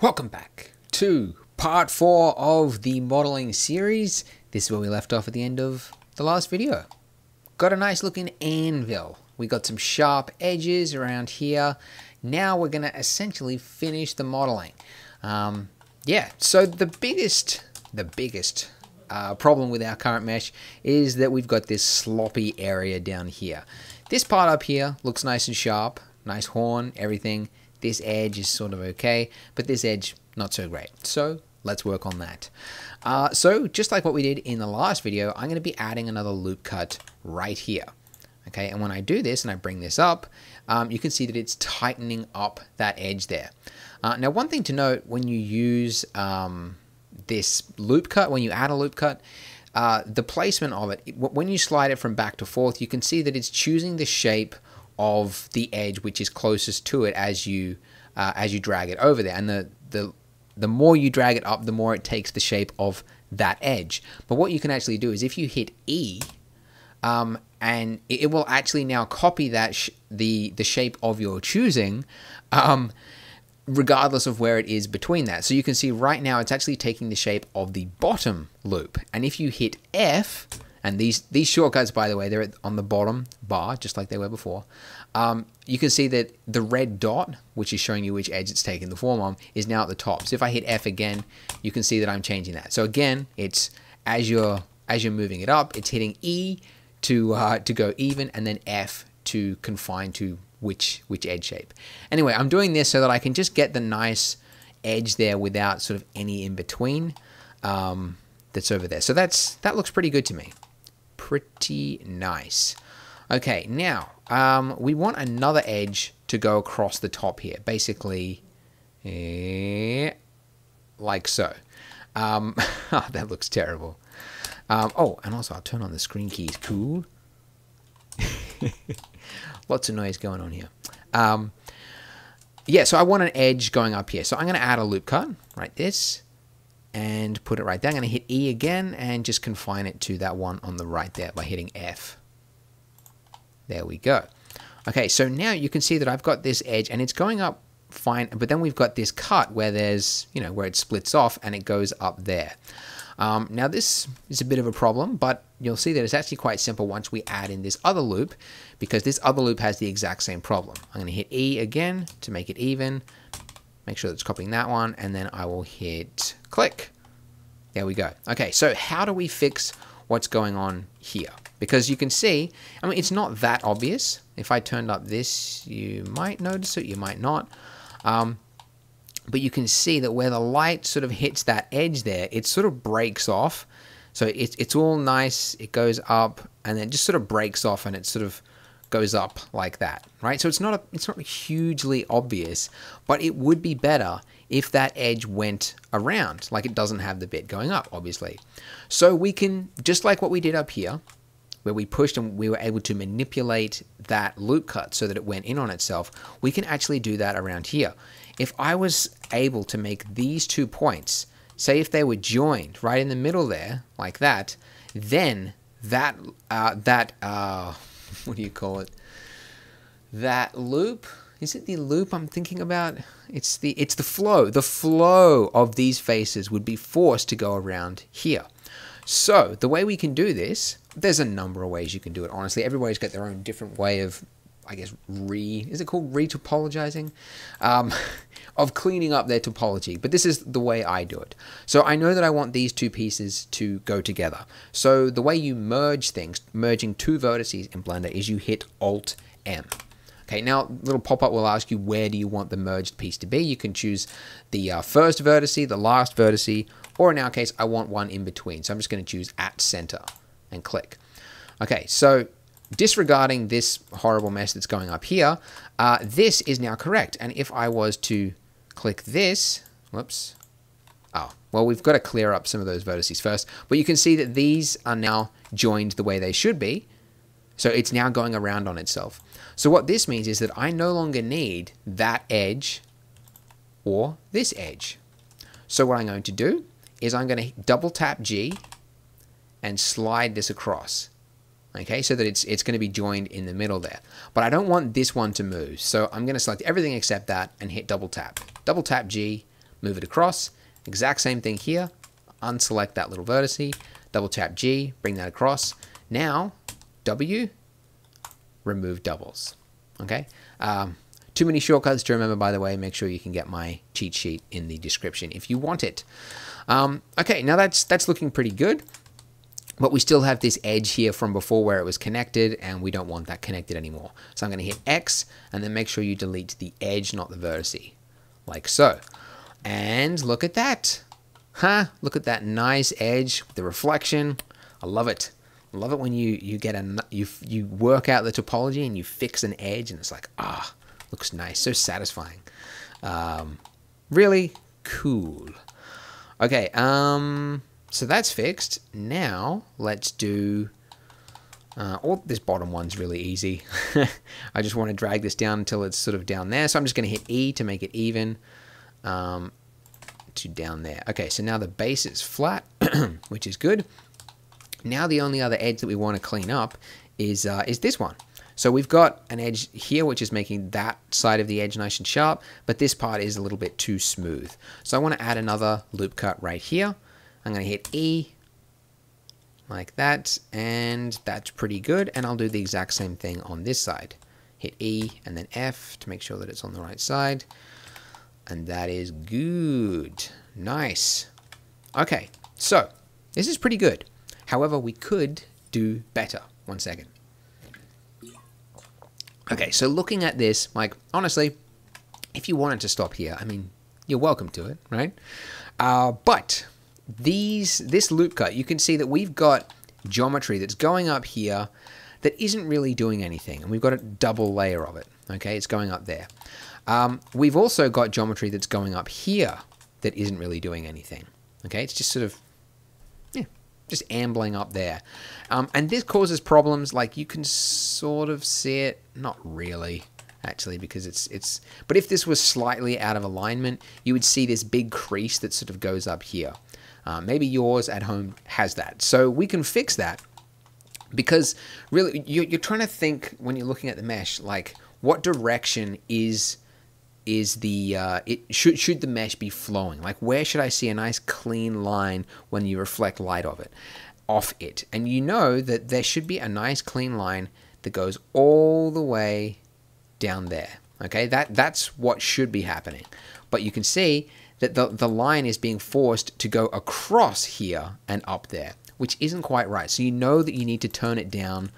Welcome back to part four of the modeling series. This is where we left off at the end of the last video. Got a nice looking anvil. We got some sharp edges around here. Now we're going to essentially finish the modeling. Um, yeah, so the biggest, the biggest uh, problem with our current mesh is that we've got this sloppy area down here. This part up here looks nice and sharp, nice horn, everything. This edge is sort of okay, but this edge not so great. So let's work on that. Uh, so just like what we did in the last video, I'm going to be adding another loop cut right here. Okay, and when I do this and I bring this up, um, you can see that it's tightening up that edge there. Uh, now, one thing to note when you use um, this loop cut, when you add a loop cut, uh, the placement of it, when you slide it from back to forth, you can see that it's choosing the shape of the edge which is closest to it as you uh, as you drag it over there. And the, the the more you drag it up, the more it takes the shape of that edge. But what you can actually do is if you hit E, um, and it, will actually now copy that the the shape of your choosing, um, regardless of where it is between that. So you can see right now it's actually taking the shape of the bottom loop. And if you hit F, and these, these shortcuts, by the way, they're on the bottom bar, just like they were before. Um, you can see that the red dot, which is showing you which edge it's taking the form on, is now at the top. So if I hit F again, you can see that I'm changing that. So again, it's as you're as you're moving it up, it's hitting E to uh, to go even, and then F to confine to which which edge shape. Anyway, I'm doing this so that I can just get the nice edge there without sort of any in between um, that's over there. So that's that looks pretty good to me pretty nice. Okay, now um, we want another edge to go across the top here, basically eh, like so. Um, that looks terrible. Um, oh, and also I'll turn on the screen keys. Cool. Lots of noise going on here. Um, yeah, so I want an edge going up here. So I'm going to add a loop cut, right this, and put it right there. I'm going to hit E again and just confine it to that one on the right there by hitting F. There we go. Okay, so now you can see that I've got this edge and it's going up fine, but then we've got this cut where there's, you know, where it splits off and it goes up there. Um, now this is a bit of a problem, but you'll see that it's actually quite simple once we add in this other loop, because this other loop has the exact same problem. I'm going to hit E again to make it even, Make sure that it's copying that one, and then I will hit click. There we go. Okay, so how do we fix what's going on here? Because you can see, I mean, it's not that obvious. If I turned up this, you might notice it, you might not. Um, but you can see that where the light sort of hits that edge there, it sort of breaks off. So it's, it's all nice, it goes up, and then just sort of breaks off, and it sort of goes up like that, right? So it's not a, it's not hugely obvious, but it would be better if that edge went around, like it doesn't have the bit going up, obviously. So we can, just like what we did up here, where we pushed and we were able to manipulate that loop cut so that it went in on itself, we can actually do that around here. If I was able to make these two points, say if they were joined right in the middle there, like that, then that, uh, that, uh, what do you call it? That loop. Is it the loop I'm thinking about? It's the it's the flow. The flow of these faces would be forced to go around here. So the way we can do this, there's a number of ways you can do it. Honestly, everybody's got their own different way of I guess, re is it called retopologizing, um, of cleaning up their topology. But this is the way I do it. So I know that I want these two pieces to go together. So the way you merge things, merging two vertices in Blender, is you hit Alt M. Okay, now little pop-up will ask you where do you want the merged piece to be. You can choose the uh, first vertice, the last vertice, or in our case, I want one in between. So I'm just going to choose at center and click. Okay, so disregarding this horrible mess that's going up here, uh, this is now correct. And if I was to click this, whoops, oh, well, we've got to clear up some of those vertices first, but you can see that these are now joined the way they should be. So it's now going around on itself. So what this means is that I no longer need that edge or this edge. So what I'm going to do is I'm going to double tap G and slide this across okay, so that it's, it's going to be joined in the middle there. But I don't want this one to move, so I'm going to select everything except that and hit double tap. Double tap G, move it across. Exact same thing here. Unselect that little vertice, double tap G, bring that across. Now, W, remove doubles. Okay. Um, too many shortcuts to remember, by the way. Make sure you can get my cheat sheet in the description if you want it. Um, okay, now that's that's looking pretty good. But we still have this edge here from before where it was connected, and we don't want that connected anymore. So I'm going to hit X, and then make sure you delete the edge, not the vertice, like so. And look at that. Huh? Look at that nice edge the reflection. I love it. I love it when you, you get a, you, you work out the topology and you fix an edge, and it's like, ah, looks nice, so satisfying. Um, really cool. Okay, um, so that's fixed. Now let's do. Uh, all this bottom one's really easy. I just want to drag this down until it's sort of down there. So I'm just going to hit E to make it even um, to down there. Okay, so now the base is flat, which is good. Now the only other edge that we want to clean up is uh, is this one. So we've got an edge here, which is making that side of the edge nice and sharp, but this part is a little bit too smooth. So I want to add another loop cut right here. I'm going to hit E like that, and that's pretty good. And I'll do the exact same thing on this side. Hit E and then F to make sure that it's on the right side. And that is good. Nice. Okay, so this is pretty good. However, we could do better. One second. Okay, so looking at this, like, honestly, if you wanted to stop here, I mean, you're welcome to it, right? Uh, but these this loop cut, you can see that we've got geometry that's going up here that isn't really doing anything, and we've got a double layer of it, okay? It's going up there. Um, we've also got geometry that's going up here that isn't really doing anything, okay? It's just sort of yeah, just ambling up there. Um, and this causes problems like you can sort of see it, not really actually because it's it's but if this was slightly out of alignment you would see this big crease that sort of goes up here uh, maybe yours at home has that so we can fix that because really you're, trying to think when you're looking at the mesh like what direction is is the uh, it should should the mesh be flowing? Like where should I see a nice clean line when you reflect light of it off it? And you know that there should be a nice clean line that goes all the way down there. Okay, that that's what should be happening. But you can see that the, the line is being forced to go across here and up there, which isn't quite right. So you know that you need to turn it down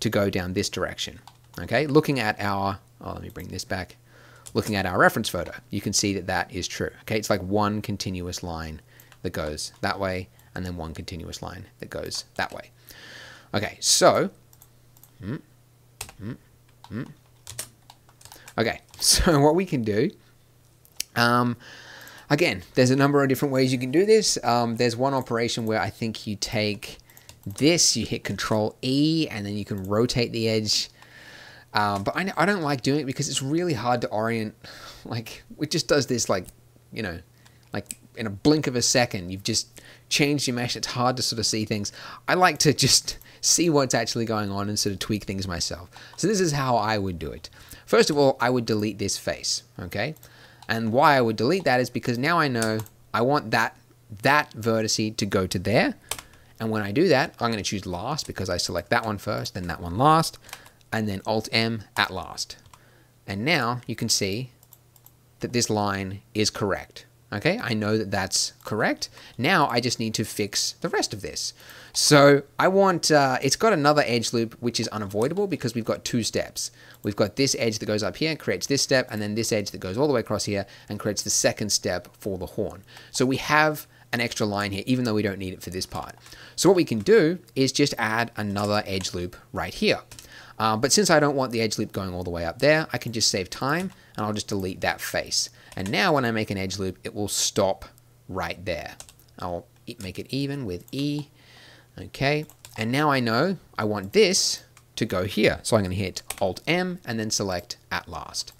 to go down this direction. Okay, looking at our, oh, let me bring this back looking at our reference photo, you can see that that is true. Okay, it's like one continuous line that goes that way, and then one continuous line that goes that way. Okay, so, mm, mm, mm. okay, so what we can do, um, again, there's a number of different ways you can do this. Um, there's one operation where I think you take this, you hit Control E, and then you can rotate the edge um, but I, I don't like doing it because it's really hard to orient. Like, it just does this, like, you know, like in a blink of a second, you've just changed your mesh. It's hard to sort of see things. I like to just see what's actually going on and sort of tweak things myself. So this is how I would do it. First of all, I would delete this face, okay? And why I would delete that is because now I know I want that that vertice to go to there. And when I do that, I'm going to choose last because I select that one first, then that one last and then Alt M at last. And now you can see that this line is correct. Okay, I know that that's correct. Now I just need to fix the rest of this. So I want, uh, it's got another edge loop which is unavoidable because we've got two steps. We've got this edge that goes up here, creates this step, and then this edge that goes all the way across here and creates the second step for the horn. So we have an extra line here, even though we don't need it for this part. So what we can do is just add another edge loop right here. Uh, but since I don't want the edge loop going all the way up there, I can just save time and I'll just delete that face. And now when I make an edge loop, it will stop right there. I'll make it even with E. Okay, and now I know I want this to go here. So I'm going to hit Alt M and then select at last.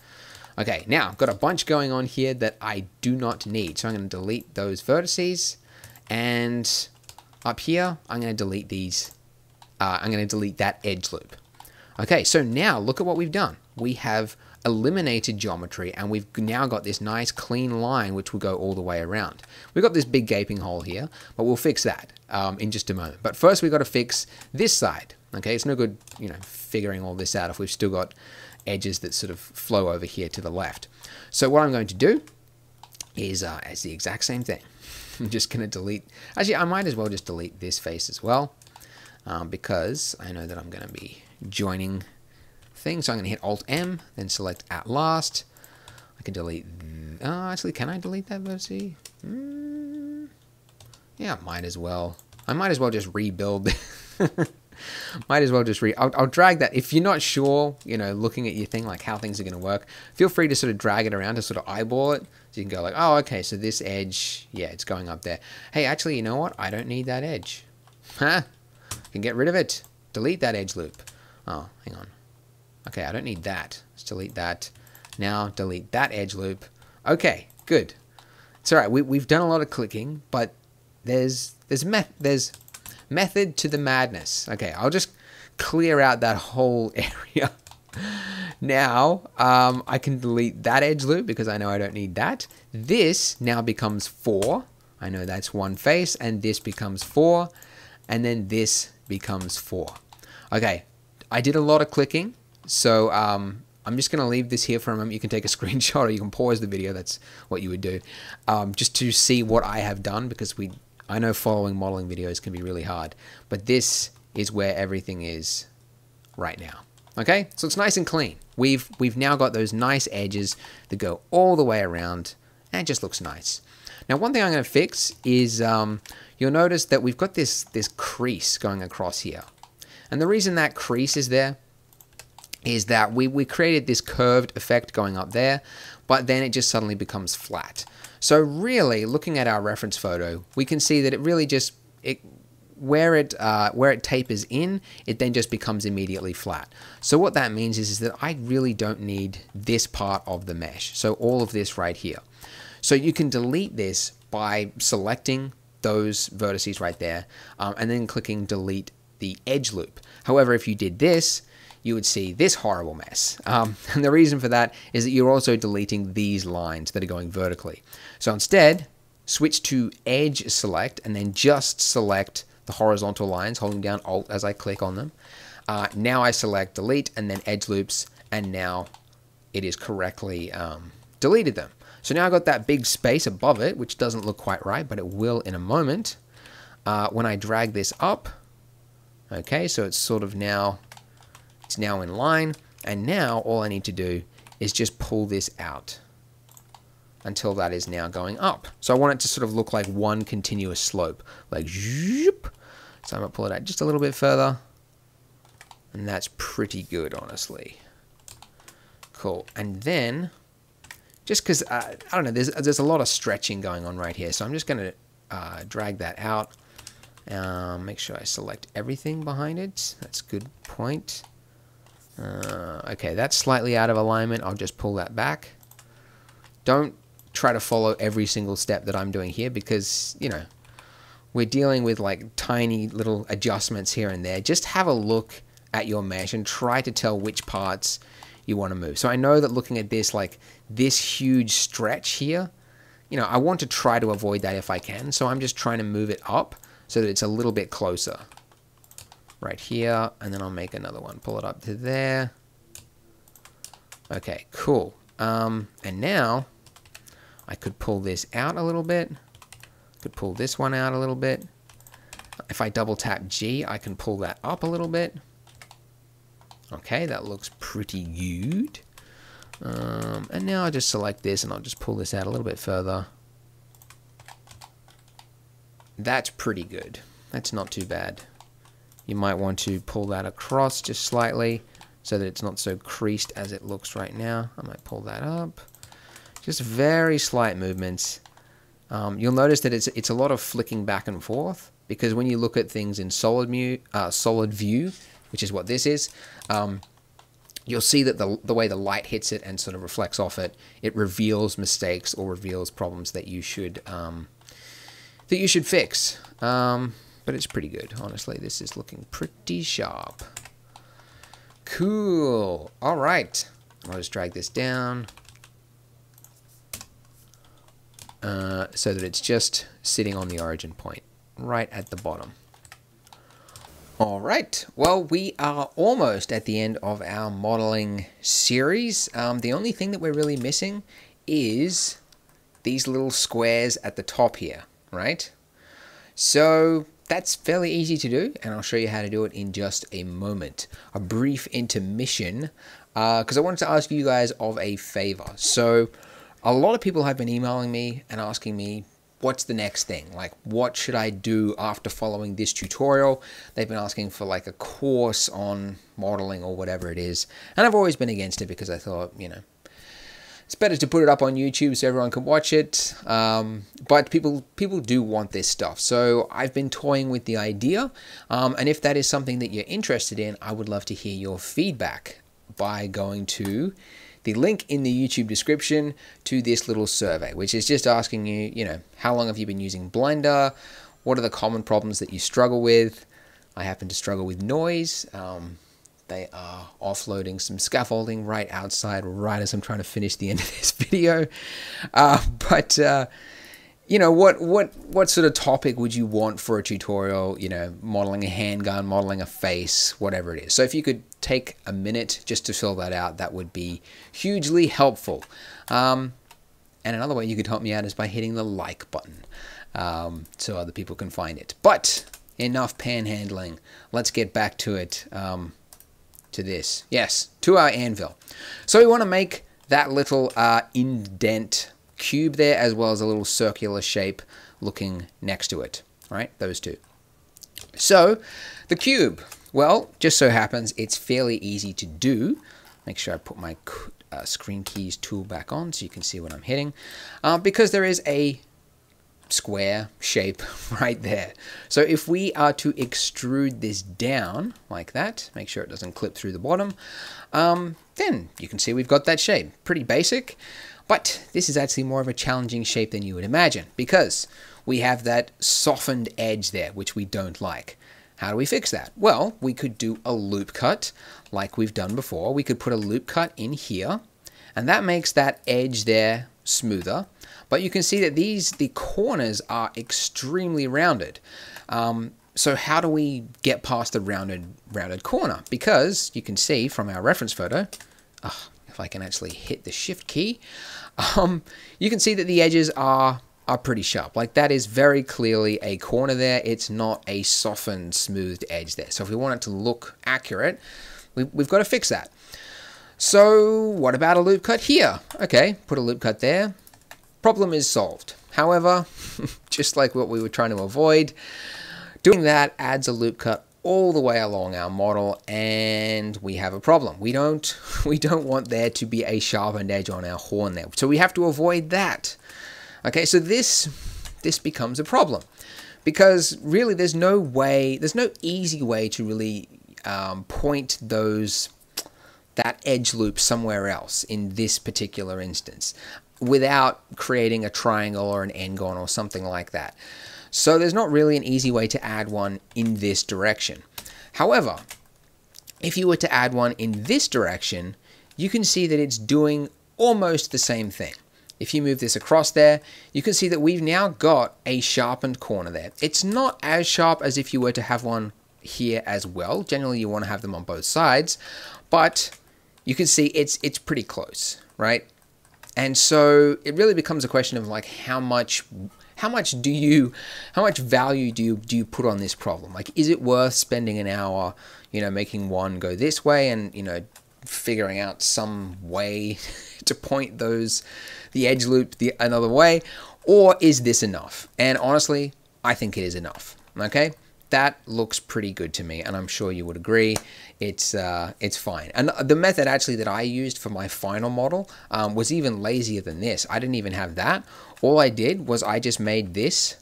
Okay, now I've got a bunch going on here that I do not need. So I'm going to delete those vertices and up here, I'm going to delete these. Uh, I'm going to delete that edge loop. Okay, so now look at what we've done. We have eliminated geometry and we've now got this nice clean line which will go all the way around. We've got this big gaping hole here, but we'll fix that um, in just a moment. But first we've got to fix this side. Okay, it's no good, you know, figuring all this out if we've still got edges that sort of flow over here to the left. So what I'm going to do is, uh, the exact same thing. I'm just going to delete, actually I might as well just delete this face as well um, because I know that I'm going to be joining things. So I'm going to hit Alt M, then select at last. I can delete, oh, actually can I delete that vertice? Mm, yeah, might as well. I might as well just rebuild might as well just read. I'll, I'll, drag that. If you're not sure, you know, looking at your thing, like how things are going to work, feel free to sort of drag it around to sort of eyeball it. So you can go like, oh, okay, so this edge, yeah, it's going up there. Hey, actually, you know what? I don't need that edge. Huh? I can get rid of it. Delete that edge loop. Oh, hang on. Okay, I don't need that. Let's delete that. Now delete that edge loop. Okay, good. It's all right. We, we've done a lot of clicking, but there's there's meth there's Method to the madness. Okay, I'll just clear out that whole area. now, um, I can delete that edge loop because I know I don't need that. This now becomes 4. I know that's one face, and this becomes 4. And then this becomes 4. Okay, I did a lot of clicking, so um, I'm just going to leave this here for a moment. You can take a screenshot or you can pause the video. That's what you would do. Um, just to see what I have done because we I know following modeling videos can be really hard, but this is where everything is right now. Okay, so it's nice and clean. We've we've now got those nice edges that go all the way around, and it just looks nice. Now, one thing I'm going to fix is um, you'll notice that we've got this this crease going across here, and the reason that crease is there is that we we created this curved effect going up there, but then it just suddenly becomes flat. So really, looking at our reference photo, we can see that it really just it where it uh, where it tapers in, it then just becomes immediately flat. So what that means is, is that I really don't need this part of the mesh. So all of this right here. So you can delete this by selecting those vertices right there um, and then clicking delete the edge loop. However, if you did this, you would see this horrible mess. Um, and the reason for that is that you're also deleting these lines that are going vertically. So instead, switch to Edge Select and then just select the horizontal lines, holding down Alt as I click on them. Uh, now I select Delete and then Edge Loops, and now it is correctly um, deleted them. So now I've got that big space above it, which doesn't look quite right, but it will in a moment. Uh, when I drag this up, okay, so it's sort of now it's now in line. And now all I need to do is just pull this out until that is now going up. So I want it to sort of look like one continuous slope, like zoop. So I'm gonna pull it out just a little bit further. And that's pretty good, honestly. Cool. And then, just because, uh, I don't know, there's, there's a lot of stretching going on right here. So I'm just gonna uh, drag that out. Um, make sure I select everything behind it. That's a good point. Uh, okay, that's slightly out of alignment. I'll just pull that back. Don't try to follow every single step that I'm doing here because, you know, we're dealing with like tiny little adjustments here and there. Just have a look at your mesh and try to tell which parts you want to move. So I know that looking at this, like this huge stretch here, you know, I want to try to avoid that if I can. So I'm just trying to move it up so that it's a little bit closer right here, and then I'll make another one. Pull it up to there. Okay, cool. Um, and now I could pull this out a little bit. Could pull this one out a little bit. If I double tap G, I can pull that up a little bit. Okay, that looks pretty good. Um, and now I just select this and I'll just pull this out a little bit further. That's pretty good. That's not too bad. You might want to pull that across just slightly so that it's not so creased as it looks right now. I might pull that up. Just very slight movements. Um, you'll notice that it's, it's a lot of flicking back and forth because when you look at things in solid, mu uh, solid view, which is what this is, um, you'll see that the, the way the light hits it and sort of reflects off it, it reveals mistakes or reveals problems that you should um, that you should fix. Um, but it's pretty good, honestly. This is looking pretty sharp. Cool. All right. I'll just drag this down uh, so that it's just sitting on the origin point right at the bottom. All right, well, we are almost at the end of our modeling series. Um, the only thing that we're really missing is these little squares at the top here, right? So that's fairly easy to do, and I'll show you how to do it in just a moment. A brief intermission, because uh, I wanted to ask you guys of a favor. So a lot of people have been emailing me and asking me what's the next thing? Like, what should I do after following this tutorial? They've been asking for like a course on modeling or whatever it is. And I've always been against it because I thought, you know, it's better to put it up on YouTube so everyone can watch it. Um, but people people do want this stuff. So I've been toying with the idea. Um, and if that is something that you're interested in, I would love to hear your feedback by going to the link in the YouTube description to this little survey, which is just asking you, you know, how long have you been using Blender? What are the common problems that you struggle with? I happen to struggle with noise. Um, they are offloading some scaffolding right outside, right as I'm trying to finish the end of this video. Uh, but uh, you know, what what what sort of topic would you want for a tutorial? You know, modeling a handgun, modeling a face, whatever it is. So if you could take a minute just to fill that out, that would be hugely helpful. Um, and another way you could help me out is by hitting the like button um, so other people can find it. But enough panhandling. Let's get back to it. Um, to this. Yes, to our anvil. So we want to make that little uh, indent cube there as well as a little circular shape looking next to it, right? Those two. So the cube, well, just so happens it's fairly easy to do. Make sure I put my uh, screen keys tool back on so you can see what I'm hitting. Uh, because there is a square shape right there. So if we are to extrude this down like that, make sure it doesn't clip through the bottom, um, then you can see we've got that shape. Pretty basic. But this is actually more of a challenging shape than you would imagine because we have that softened edge there, which we don't like. How do we fix that? Well, we could do a loop cut like we've done before. We could put a loop cut in here and that makes that edge there smoother. But you can see that these, the corners are extremely rounded. Um, so how do we get past the rounded, rounded corner? Because you can see from our reference photo, oh, if I can actually hit the shift key, um, you can see that the edges are are pretty sharp. Like that is very clearly a corner there. It's not a softened, smoothed edge there. So if we want it to look accurate, we, we've got to fix that. So what about a loop cut here? Okay, put a loop cut there. Problem is solved. However, just like what we were trying to avoid, doing that adds a loop cut all the way along our model and we have a problem. We don't we don't want there to be a sharpened edge on our horn there. So we have to avoid that. Okay, so this this becomes a problem because really there's no way, there's no easy way to really um, point those that edge loop somewhere else in this particular instance without creating a triangle or an n-gon or something like that. So there's not really an easy way to add one in this direction. However, if you were to add one in this direction, you can see that it's doing almost the same thing. If you move this across there, you can see that we've now got a sharpened corner there. It's not as sharp as if you were to have one here as well. Generally, you want to have them on both sides, but you can see it's it's pretty close, right? And so it really becomes a question of like how much how much do you how much value do you do you put on this problem? Like is it worth spending an hour you know making one go this way and you know figuring out some way to point those the edge loop the another way? Or is this enough? And honestly i think it is enough okay? That looks pretty good to me and i'm sure you would agree it's uh, it's fine. And the method actually that I used for my final model um, was even lazier than this. I didn't even have that. All I did was I just made this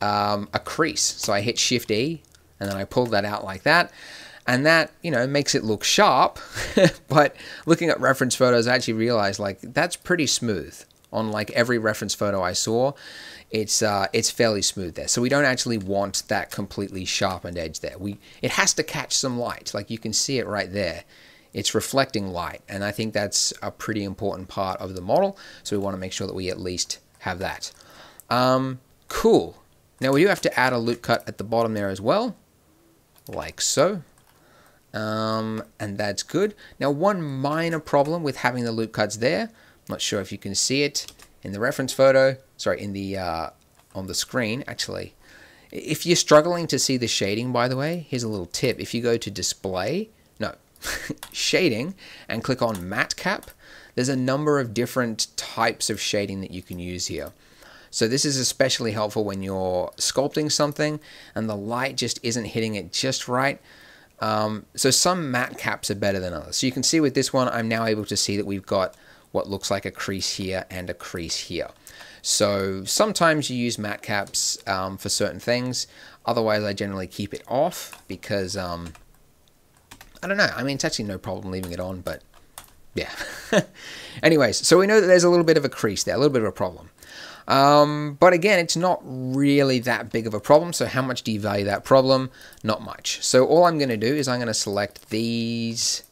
um, a crease. So I hit Shift E and then I pulled that out like that. And that, you know, makes it look sharp. but looking at reference photos, I actually realized like that's pretty smooth on like every reference photo I saw it's uh, it's fairly smooth there. So we don't actually want that completely sharpened edge there. We It has to catch some light. Like you can see it right there. it's reflecting light. And I think that's a pretty important part of the model. So we want to make sure that we at least have that. Um, cool. Now we do have to add a loop cut at the bottom there as well, like so. Um, and that's good. Now one minor problem with having the loop cuts there, I'm not sure if you can see it in the reference photo, sorry, in the uh, on the screen actually. If you're struggling to see the shading, by the way, here's a little tip. If you go to display, no, shading, and click on MatCap, there's a number of different types of shading that you can use here. So this is especially helpful when you're sculpting something and the light just isn't hitting it just right. Um, so some MatCaps are better than others. So you can see with this one, I'm now able to see that we've got what looks like a crease here and a crease here. So sometimes you use MatCaps um, for certain things. Otherwise, I generally keep it off because, um, I don't know. I mean, it's actually no problem leaving it on, but yeah. Anyways, so we know that there's a little bit of a crease there, a little bit of a problem. Um, but again, it's not really that big of a problem. So how much do you value that problem? Not much. So all I'm going to do is I'm going to select these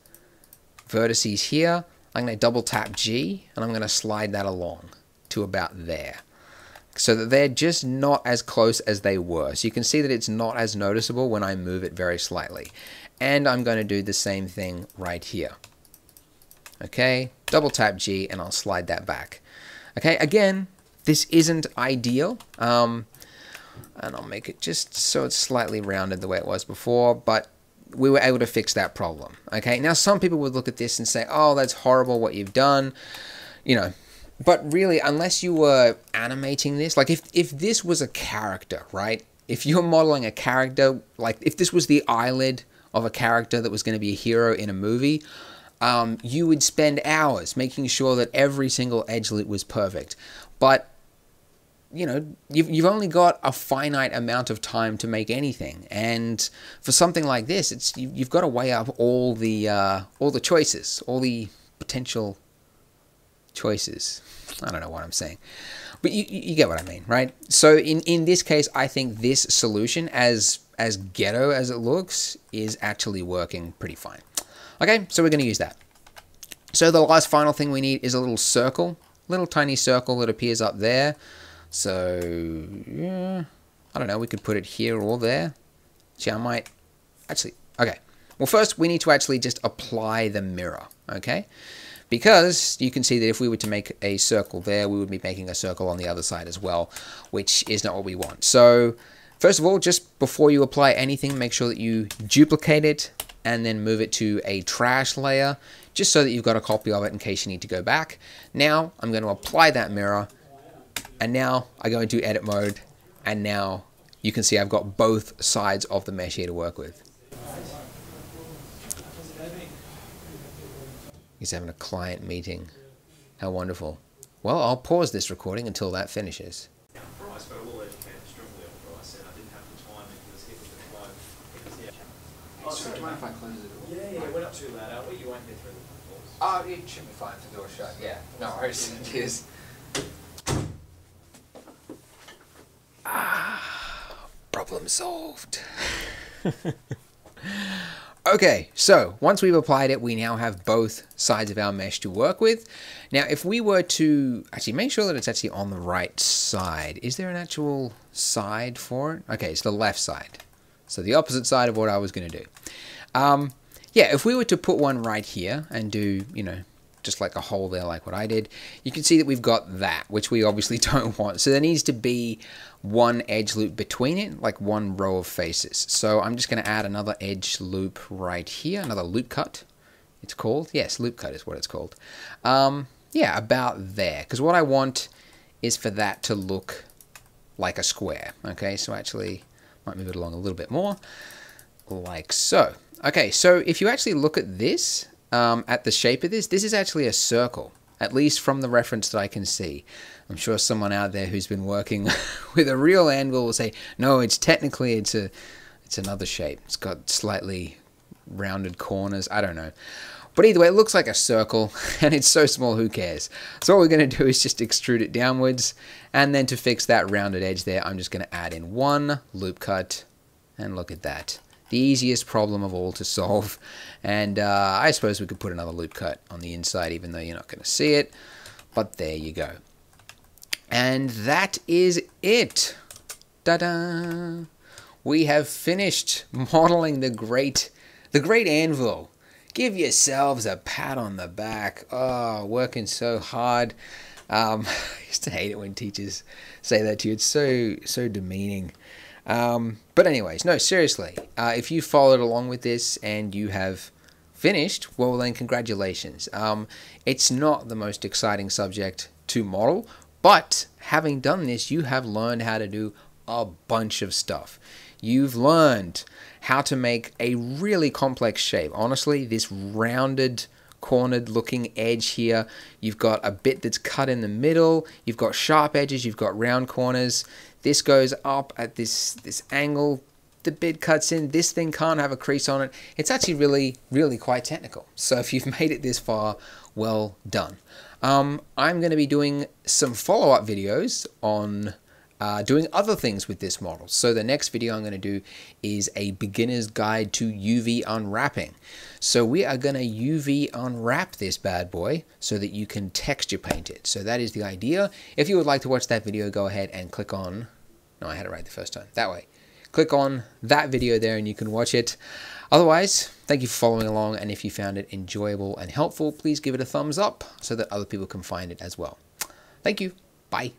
vertices here. I'm going to double tap G and I'm going to slide that along to about there. So that they're just not as close as they were. So you can see that it's not as noticeable when I move it very slightly. And I'm going to do the same thing right here. Okay, double tap G and I'll slide that back. Okay, again, this isn't ideal. Um, and I'll make it just so it's slightly rounded the way it was before, but we were able to fix that problem. Okay, now some people would look at this and say, oh, that's horrible what you've done. You know, but really, unless you were animating this, like if, if this was a character, right? If you're modeling a character, like if this was the eyelid of a character that was going to be a hero in a movie, um, you would spend hours making sure that every single edge was perfect. But you know, you've, you've only got a finite amount of time to make anything. And for something like this, it's you, have got to weigh up all the uh, all the choices, all the potential choices. I don't know what I'm saying, but you, you get what I mean, right? So in in this case, I think this solution, as as ghetto as it looks, is actually working pretty fine. Okay, so we're going to use that. So the last final thing we need is a little circle, little tiny circle that appears up there. So, yeah, I don't know, we could put it here or there. See, I might, actually, okay. Well, first we need to actually just apply the mirror, okay? Because you can see that if we were to make a circle there, we would be making a circle on the other side as well, which is not what we want. So, first of all, just before you apply anything, make sure that you duplicate it and then move it to a trash layer, just so that you've got a copy of it in case you need to go back. Now, I'm going to apply that mirror and now I go into edit mode and now you can see I've got both sides of the mesh here to work with. He's having a client meeting. How wonderful. Well, I'll pause this recording until that finishes. Yeah, yeah, we're not too loud, are we? You won't get through the Oh, it should be fine if the door's shut. Yeah, no worries. Cheers. Problem solved. okay, so once we've applied it, we now have both sides of our mesh to work with. Now, if we were to actually make sure that it's actually on the right side, is there an actual side for it? Okay, it's the left side. So the opposite side of what I was going to do. Um, yeah, if we were to put one right here and do, you know, just like a hole there like what I did, you can see that we've got that, which we obviously don't want. So there needs to be one edge loop between it, like one row of faces. So I'm just going to add another edge loop right here, another loop cut, it's called. Yes, loop cut is what it's called. Um, yeah, about there, because what I want is for that to look like a square. Okay, so actually, might move it along a little bit more, like so. Okay, so if you actually look at this, um, at the shape of this, this is actually a circle, at least from the reference that I can see. I'm sure someone out there who's been working with a real anvil will say, no, it's technically, it's a, it's another shape. It's got slightly rounded corners. I don't know. But either way, it looks like a circle, and it's so small, who cares? So all we're going to do is just extrude it downwards, and then to fix that rounded edge there, I'm just going to add in one loop cut, and look at that. The easiest problem of all to solve. And uh, I suppose we could put another loop cut on the inside, even though you're not going to see it. But there you go. And that is it. Da-da! We have finished modeling the great, the great anvil. Give yourselves a pat on the back. Oh, working so hard. Um, I used to hate it when teachers say that to you. It's so so demeaning. Um, but anyways, no, seriously. Uh, if you followed along with this and you have finished, well then congratulations. Um, it's not the most exciting subject to model, but having done this, you have learned how to do a bunch of stuff. You've learned how to make a really complex shape. Honestly, this rounded cornered looking edge here. You've got a bit that's cut in the middle. You've got sharp edges. You've got round corners. This goes up at this, this angle. The bit cuts in. This thing can't have a crease on it. It's actually really, really quite technical. So if you've made it this far, well done. Um, I'm going to be doing some follow-up videos on uh, doing other things with this model. So the next video I'm going to do is a beginner's guide to UV unwrapping. So we are going to UV unwrap this bad boy so that you can texture paint it. So that is the idea. If you would like to watch that video, go ahead and click on, no, I had it right the first time, that way. Click on that video there and you can watch it. Otherwise, thank you for following along. And if you found it enjoyable and helpful, please give it a thumbs up so that other people can find it as well. Thank you. Bye.